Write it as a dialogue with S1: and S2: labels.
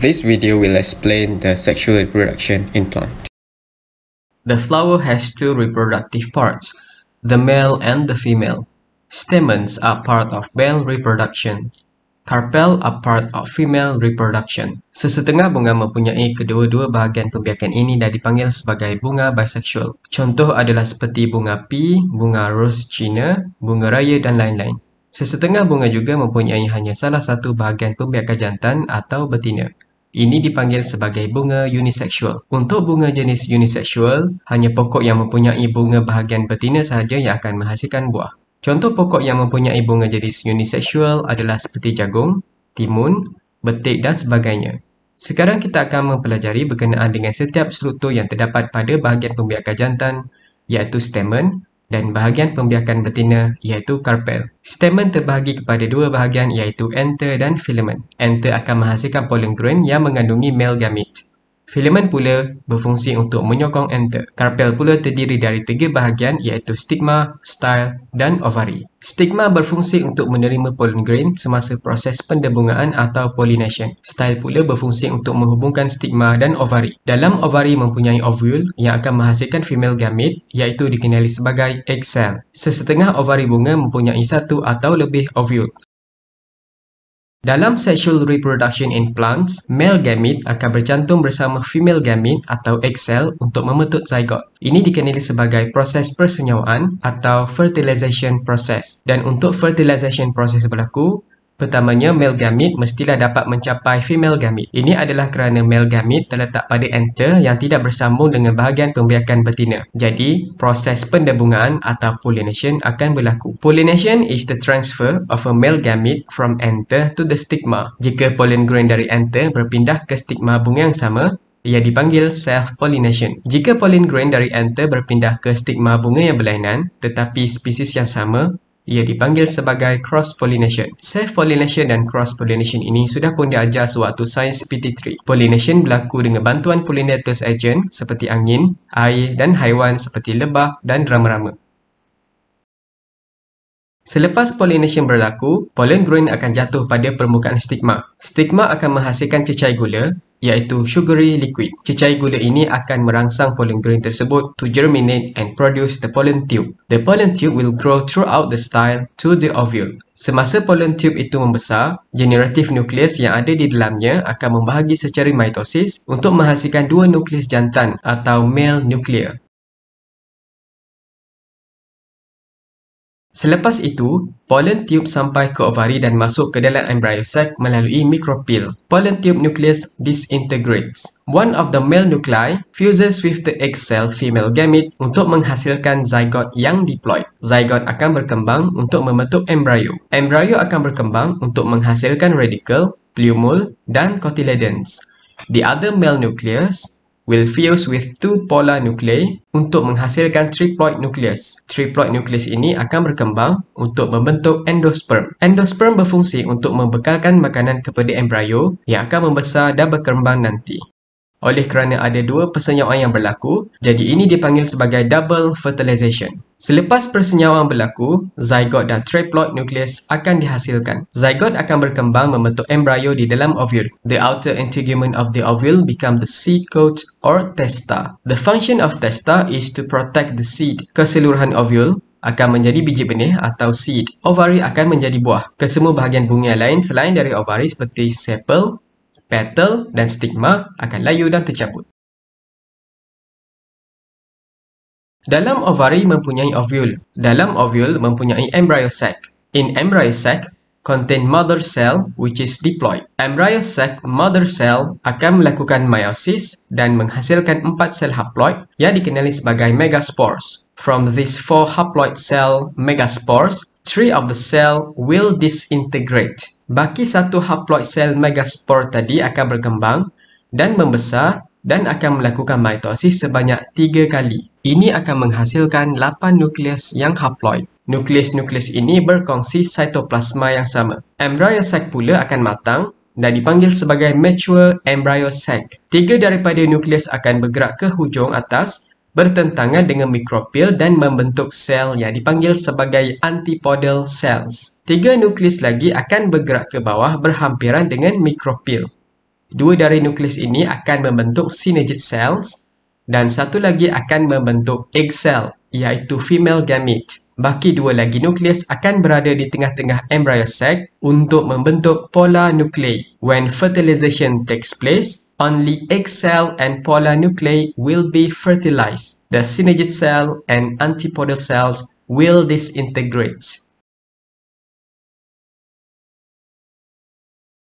S1: This video will explain the sexual reproduction in plant.
S2: The flower has two reproductive parts, the male and the female. Stamens are part of male reproduction. Carpel are part of female reproduction. Sesetengah bunga mempunyai kedua-dua bahagian pembiakan ini dan dipanggil sebagai bunga bisexual. Contoh adalah seperti bunga pi, bunga rose Cina, bunga raya dan lain-lain. Sesetengah bunga juga mempunyai hanya salah satu bahagian pembiakan jantan atau betina. Ini dipanggil sebagai bunga unisexual. Untuk bunga jenis unisexual, hanya pokok yang mempunyai bunga bahagian betina sahaja yang akan menghasilkan buah. Contoh pokok yang mempunyai bunga jenis unisexual adalah seperti jagung, timun, betik dan sebagainya. Sekarang kita akan mempelajari berkenaan dengan setiap struktur yang terdapat pada bahagian pembiakan jantan iaitu stamen dan bahagian pembiakan betina iaitu carpel. Stamen terbahagi kepada dua bahagian iaitu anther dan filament. Anther akan menghasilkan pollen grain yang mengandungi male gamete. Filament pula berfungsi untuk menyokong enter. Karpel pula terdiri dari tiga bahagian iaitu stigma, style dan ovari. Stigma berfungsi untuk menerima pollen grain semasa proses pendebungaan atau pollination. Style pula berfungsi untuk menghubungkan stigma dan ovari. Dalam ovari mempunyai ovule yang akan menghasilkan female gamete iaitu dikenali sebagai egg cell. Sesetengah ovari bunga mempunyai satu atau lebih ovule. Dalam sexual reproduction in plants, male gamete akan bercantum bersama female gamete atau egg cell untuk membentuk zygote. Ini dikenali sebagai proses persenyawaan atau fertilization process. Dan untuk fertilization process berlaku, Pertamanya, male gamete mestilah dapat mencapai female gamete. Ini adalah kerana male gamete terletak pada anther yang tidak bersambung dengan bahagian pembiakan betina. Jadi, proses pendebungaan atau pollination akan berlaku. Pollination is the transfer of a male gamete from anther to the stigma. Jika pollen grain dari anther berpindah ke stigma bunga yang sama, ia dipanggil self-pollination. Jika pollen grain dari anther berpindah ke stigma bunga yang berlainan, tetapi spesies yang sama, ia dipanggil sebagai cross-pollination. Self-pollination dan cross-pollination ini sudah pun diajar sewaktu sains PT3. Pollination berlaku dengan bantuan pollinators agent seperti angin, air dan haiwan seperti lebah dan rama-rama. Selepas pollination berlaku, pollen grain akan jatuh pada permukaan stigma. Stigma akan menghasilkan cecai gula iaitu sugary liquid. Cecai gula ini akan merangsang pollen grain tersebut to germinate and produce the pollen tube. The pollen tube will grow throughout the style to the ovule. Semasa pollen tube itu membesar, generative nucleus yang ada di dalamnya akan membahagi secara mitosis untuk menghasilkan dua nukleus jantan atau male nuclear. Selepas itu, pollen tube sampai ke ovari dan masuk ke dalam embryo sac melalui micropyle. Pollen tube nucleus disintegrates. One of the male nuclei fuses with the egg cell female gamete untuk menghasilkan zygote yang diploid. Zygote akan berkembang untuk membentuk embryo. Embryo akan berkembang untuk menghasilkan radicle, plumule dan cotyledons. The other male nucleus will fuse with two polar nuclei untuk menghasilkan triploid nucleus. Triploid nucleus ini akan berkembang untuk membentuk endosperm. Endosperm berfungsi untuk membekalkan makanan kepada embryo yang akan membesar dan berkembang nanti. Oleh kerana ada dua persenyawaan yang berlaku, jadi ini dipanggil sebagai double fertilization. Selepas persenyawaan berlaku, zygote dan triploid nucleus akan dihasilkan. Zygote akan berkembang membentuk embryo di dalam ovule. The outer integument of the ovule become the seed coat or testa. The function of testa is to protect the seed. Keseluruhan ovule akan menjadi biji benih atau seed. Ovary akan menjadi buah. Kesemua bahagian bunga lain selain dari ovary seperti sepal, petal dan stigma akan layu dan tercabut. Dalam ovari mempunyai ovule. Dalam ovule mempunyai embryo sac. In embryo sac, contain mother cell which is diploid. Embryo sac mother cell akan melakukan meiosis dan menghasilkan empat sel haploid yang dikenali sebagai megaspores. From these four haploid cell megaspores, three of the cell will disintegrate. Baki satu haploid sel megaspore tadi akan berkembang dan membesar dan akan melakukan mitosis sebanyak tiga kali. Ini akan menghasilkan 8 nukleus yang haploid. Nukleus-nukleus ini berkongsi cytoplasma yang sama. Embryo sac pula akan matang dan dipanggil sebagai mature embryo sac. Tiga daripada nukleus akan bergerak ke hujung atas bertentangan dengan mikropil dan membentuk sel yang dipanggil sebagai antipodal cells. Tiga nukleus lagi akan bergerak ke bawah berhampiran dengan mikropil. Dua dari nukleus ini akan membentuk synergid cells dan satu lagi akan membentuk egg cell iaitu female gamete. Baki dua lagi nukleus akan berada di tengah-tengah embryo sac untuk membentuk polar nuclei. When fertilization takes place, only egg cell and polar nuclei will be fertilized. The synergid cell and antipodal cells will disintegrate.